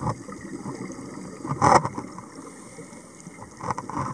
Thank you.